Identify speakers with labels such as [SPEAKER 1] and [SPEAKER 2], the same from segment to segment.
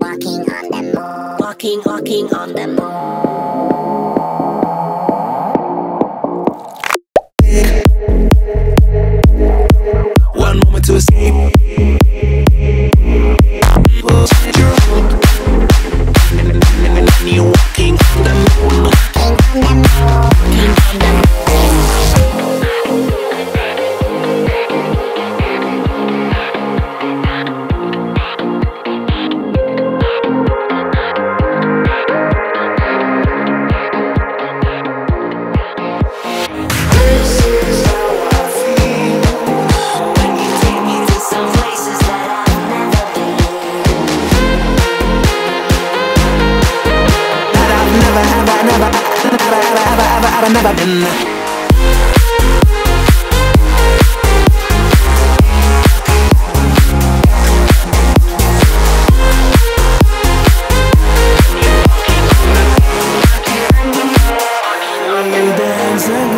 [SPEAKER 1] Walking on the moon. Walking, walking on the moon.
[SPEAKER 2] One moment to escape. Ever, never, ever, ever, ever, ever, ever, never been.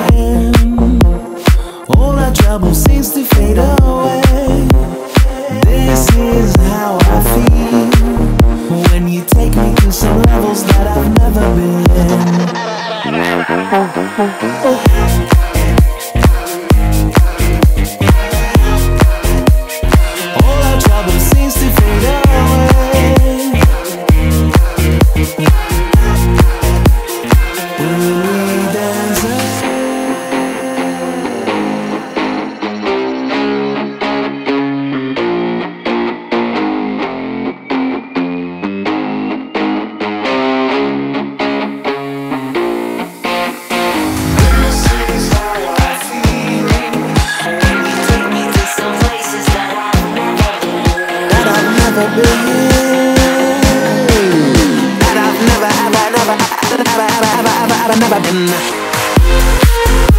[SPEAKER 2] Again. All our trouble seems to fade away. All never been. That I've never, ever, never, ever, ever, ever, ever, ever, never been.